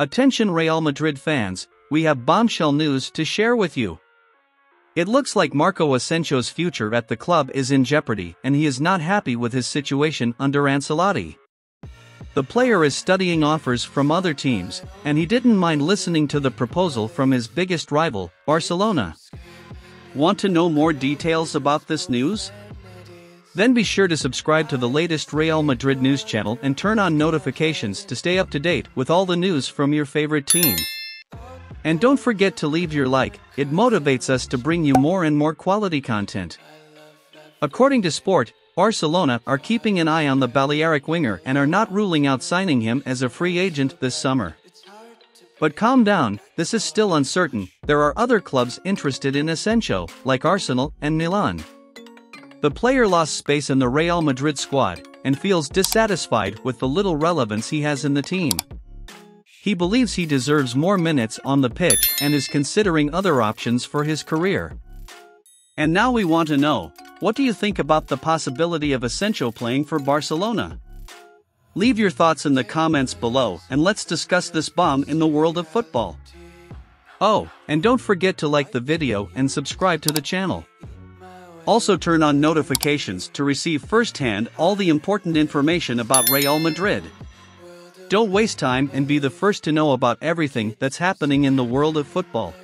Attention Real Madrid fans, we have bombshell news to share with you. It looks like Marco Asensio's future at the club is in jeopardy and he is not happy with his situation under Ancelotti. The player is studying offers from other teams, and he didn't mind listening to the proposal from his biggest rival, Barcelona. Want to know more details about this news? Then be sure to subscribe to the latest Real Madrid news channel and turn on notifications to stay up to date with all the news from your favorite team. And don't forget to leave your like, it motivates us to bring you more and more quality content. According to Sport, Barcelona are keeping an eye on the Balearic winger and are not ruling out signing him as a free agent this summer. But calm down, this is still uncertain, there are other clubs interested in Asensio, like Arsenal and Milan. The player lost space in the Real Madrid squad and feels dissatisfied with the little relevance he has in the team. He believes he deserves more minutes on the pitch and is considering other options for his career. And now we want to know what do you think about the possibility of Asensio playing for Barcelona? Leave your thoughts in the comments below and let's discuss this bomb in the world of football. Oh, and don't forget to like the video and subscribe to the channel. Also turn on notifications to receive firsthand all the important information about Real Madrid. Don't waste time and be the first to know about everything that's happening in the world of football.